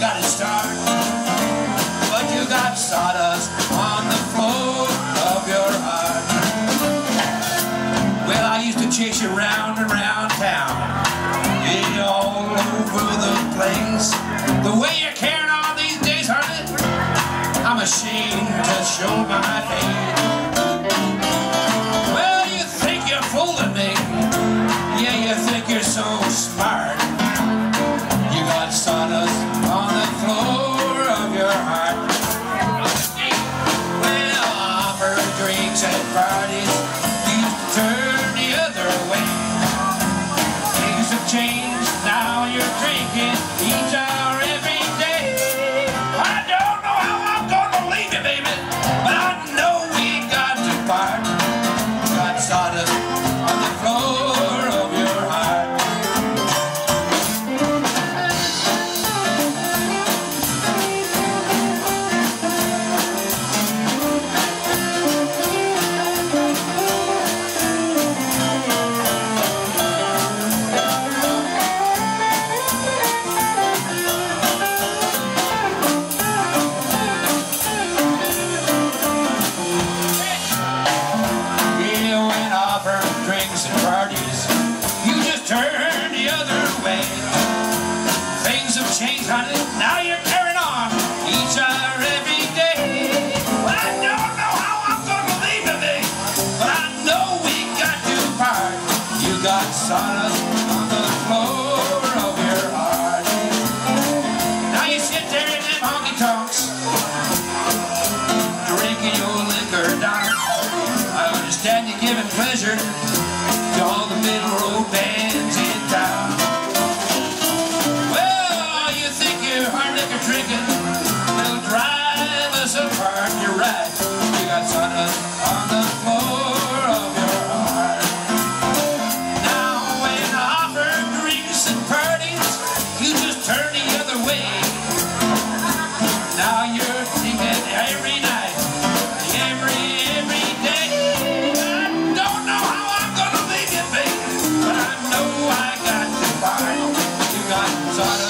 got a start, but you got sawdust on the floor of your heart. Well, I used to chase you round and round town, yeah, all over the place. The way you're carrying on these days, honey, I'm ashamed drinks at parties, you turn the other way. Things have changed, now you're drinking parties. You just turned the other way. Things have changed, honey. Now you're Stand you're giving pleasure to all the middle road bands in town. Well, you think you're hard liquor drinking, they'll drive us apart. You're right, you got sun on the So